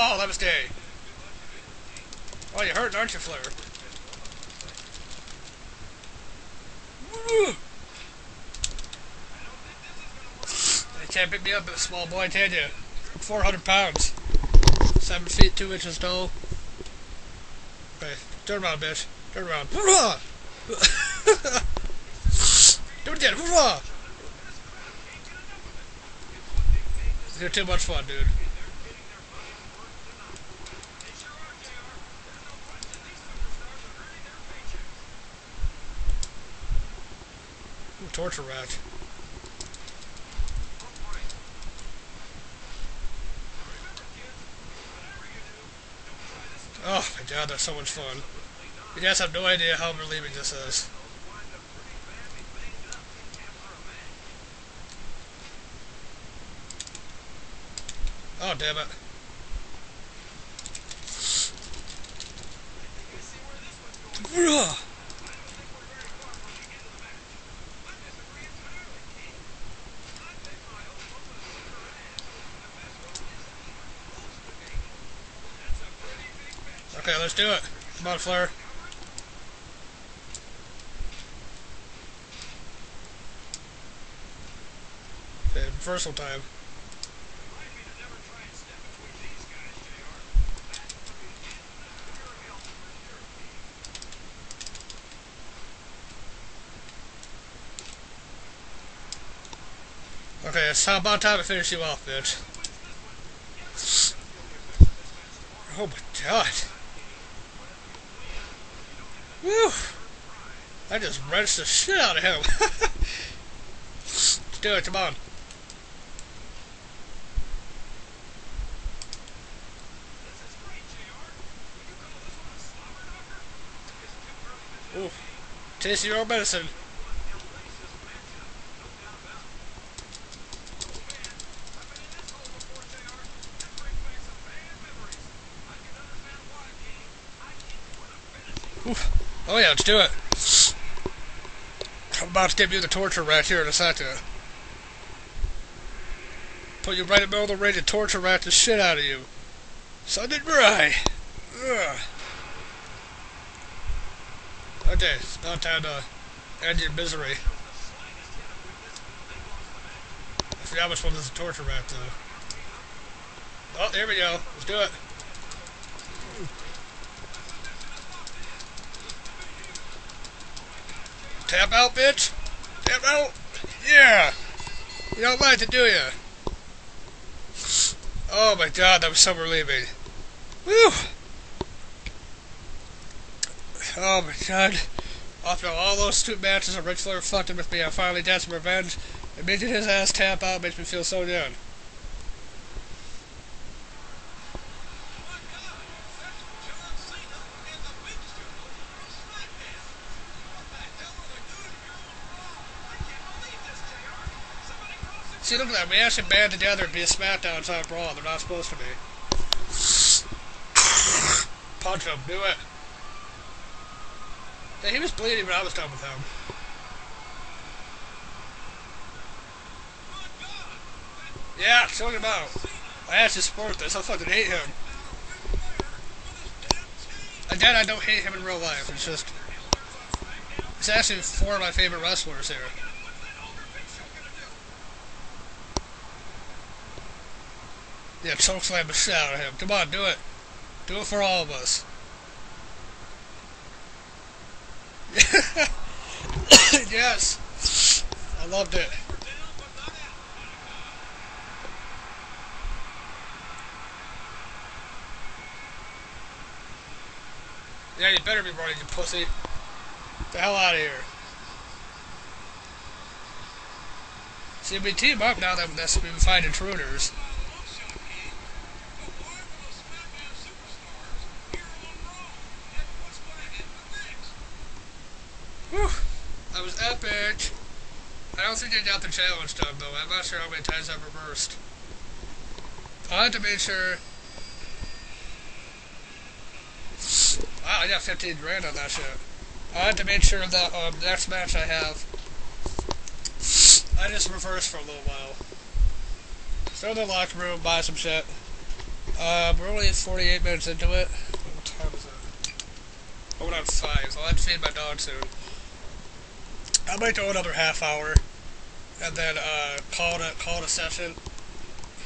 Oh, that was day. Oh, you're hurting, aren't you, Flair? You can't pick me up, small boy, can you? 400 pounds. 7 feet 2 inches tall. Okay, turn around, bitch. Turn around. Do it again. You're too much fun, dude. Ooh, torture rack. Oh my god, that's so much fun. You guys have no idea how relieving this is. Oh, damn it. Bruh! Okay, let's do it. Come on, Flair. Okay, reversal time. Okay, it's about time to finish you off, bitch. Oh my god. Whew. I just wrenched the shit out of him. Let's do it, come on. Ooh. Taste your own medicine. Oof. Oh yeah, let's do it. I'm about to give you the torture rack here in a second. Put you right in the middle of the ring torture rack the shit out of you. Sun and dry. Ugh. Okay, it's about time to end your misery. I forgot which one was the torture rack though. Oh, there we go. Let's do it. Tap out, bitch! Tap out! Yeah! You don't like it, do you? Oh my god, that was so relieving. Whew! Oh my god. After all those stupid matches of Ric Flair fucking with me, I finally got some revenge. And making his ass tap out makes me feel so good. See, look at that. We actually band together and be a SmackDown inside Raw. They're not supposed to be. Punch him. Do it. Yeah, he was bleeding when I was done with him. Yeah, talking about. I actually support this. I fucking hate him. Again, I don't hate him in real life. It's just... He's actually four of my favorite wrestlers here. Yeah, chokeslam the shit out of him. Come on, do it. Do it for all of us. yes. I loved it. Yeah, you better be running, you pussy. Get the hell out of here. See, we team up now that that's been find intruders. Whew. That was epic. I don't think I got the challenge done, though. I'm not sure how many times I've reversed. I had to make sure... Wow, I got 15 grand on that shit. I had to make sure that um, next match I have, I just reversed for a little while. Go to the locker room, buy some shit. Uh, we're only 48 minutes into it. What time is it? Oh, we're on 5, so I'll have to feed my dog soon. I might go another half hour, and then uh, call it a, call it a session.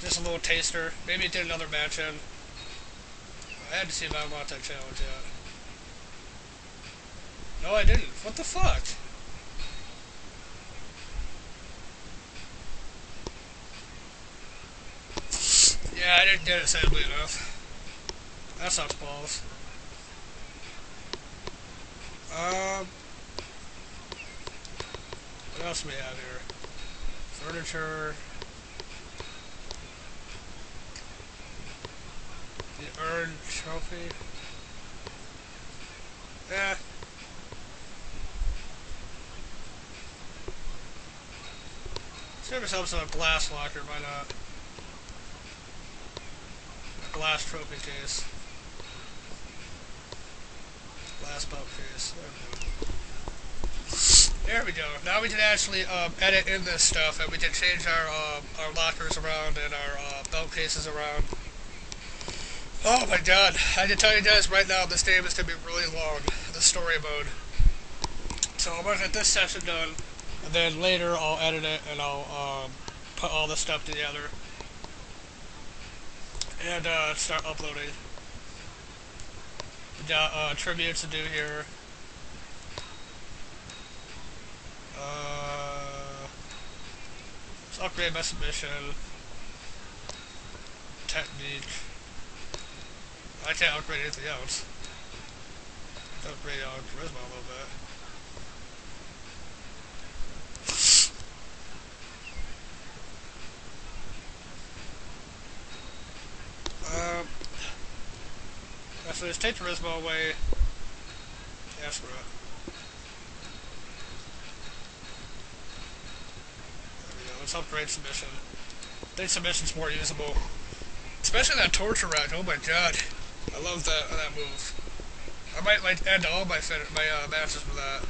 Just a little taster. Maybe did another match in. I had to see if I want that challenge yet. No, I didn't. What the fuck? Yeah, I didn't get it sadly enough. That sucks balls. Um, what else we have here? Furniture. The urn trophy. Yeah. Let's give ourselves a glass locker, why not? A glass trophy case. Glass belt case. There we go. Now we can actually um, edit in this stuff, and we can change our um, our lockers around and our uh, belt cases around. Oh my god! I can tell you guys right now, this game is going to be really long. The story mode. So I'm gonna get this session done, and then later I'll edit it and I'll um, put all the stuff together and uh, start uploading. We got uh, to do here. Uh, let's upgrade my submission. Technique. I can't upgrade anything else. Upgrade our charisma a little bit. Um, so let's take charisma away. Yes, bro. There we go. Upgrade submission. I think submission's more usable. Especially that torture rack. Oh my god. I love that that move. I might like end all my my uh, matches with that.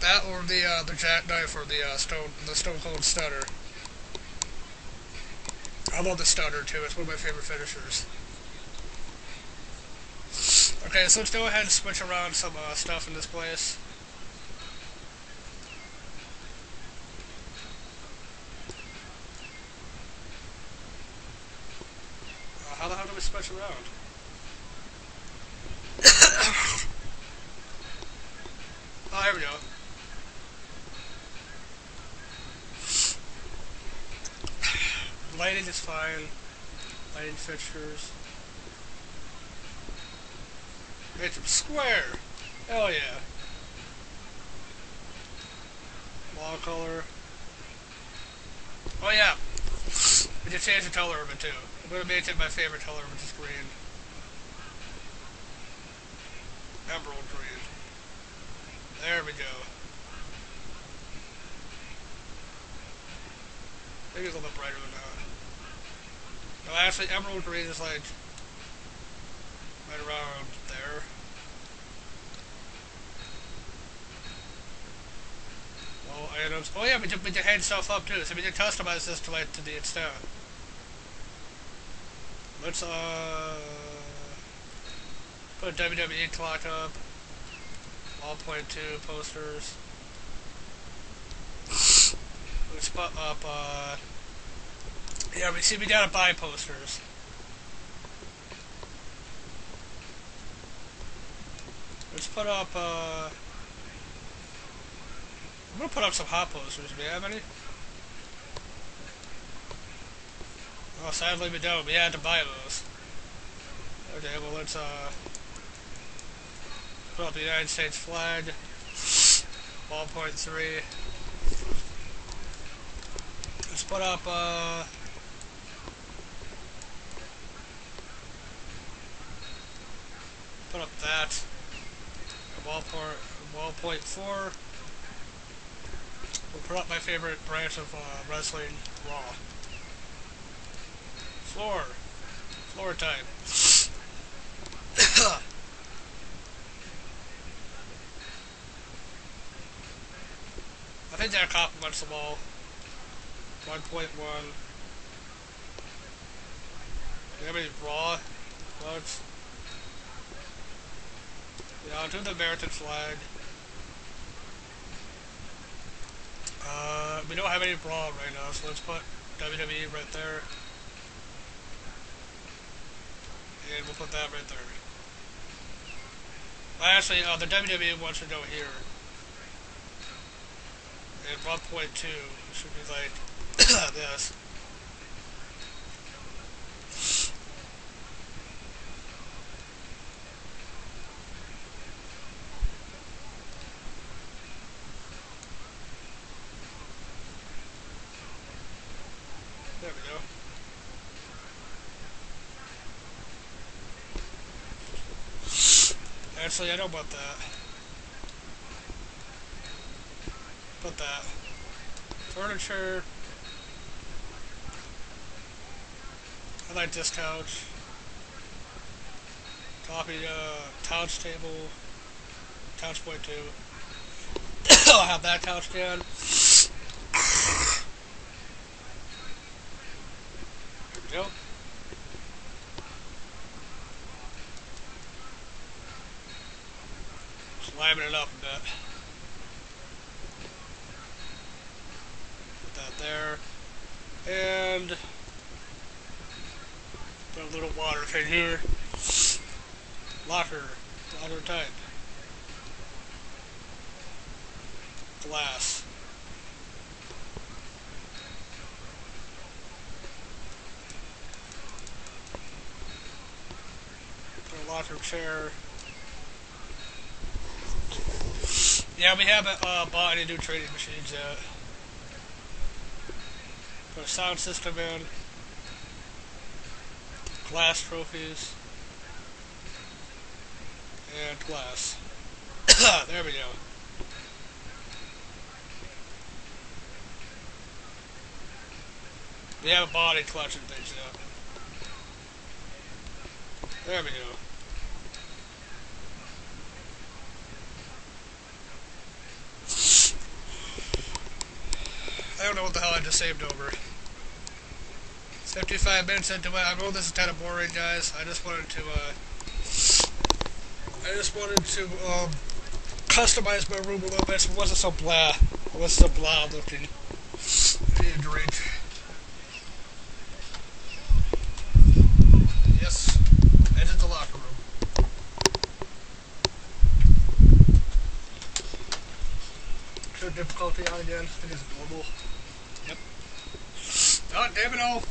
That or the uh, the jackknife or the uh, stone the stone cold stunner. I love the stunner too. It's one of my favorite finishers. Okay, so let's go ahead and switch around some uh, stuff in this place. How the hell do we switch around? oh, ah, here we go. Lighting is fine. Lighting fixtures. Them square. Hell yeah. Wall color. Oh yeah. We just changed the color of it too. I'm gonna make it my favorite color, which is green. Emerald green. There we go. Maybe it's a little brighter than that. No, actually, emerald green is like right around there. Oh, items. Oh yeah, but you, but you hand stuff up too, so we can customize this to like to the extent. Let's uh put a WWE clock up. All point two posters. Let's put up uh yeah, we see we gotta buy posters. Let's put up, uh... I'm gonna put up some hot posters. Do we have any? Oh, sadly we don't. We had to buy those. Okay, well let's, uh... Put up the United States flag. Ballpoint 3. Let's put up, uh... Put up that. Wallpoint, wallpoint 4. We'll put up my favorite branch of uh, wrestling, Raw. Floor. Floor time. I think that compliments them all. 1.1. Do you have any Raw? Let's. Yeah, onto the American flag. Uh, we don't have any brawl right now, so let's put WWE right there. And we'll put that right there. Actually, uh, the WWE wants to go here. And 1.2 should be like this. There we go. Actually, I know about that. Put that. Furniture. I like this couch. Copy, uh, couch table. Couch point two. I'll have that couch down. There we go. Slamming it up a bit. Put that there. And put a little water thing here. Locker. Locker type. Glass. Put a locker chair. Yeah, we haven't uh, bought any new trading machines yet. Put a sound system in. Glass trophies. And glass. there we go. We haven't bought any collection things yet. There we go. Know what the hell I just saved over. 55 minutes into it. I know this is kind of boring, guys. I just wanted to, uh, I just wanted to, um, customize my room a little bit so it wasn't so blah. It wasn't so blah looking. I need a drink. Yes. Exit the locker room. Difficulty on again. I think it's global. Yep. Oh, damn it all.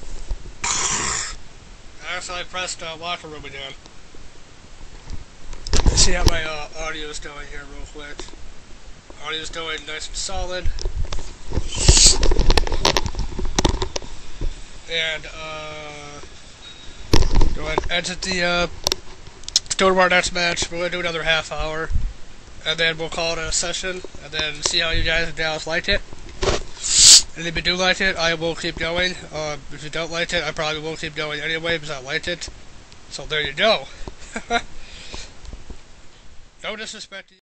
I pressed uh, locker room again. See how my uh, audio is going here real quick. Audio is going nice and solid. And, uh, go ahead and exit the, uh, our next match. We're to do another half hour. And then we'll call it a session. And then see how you guys and Dallas liked it. And if you do like it, I will keep going. Uh, if you don't like it, I probably will keep going anyway because I like it. So there you go. no disrespect.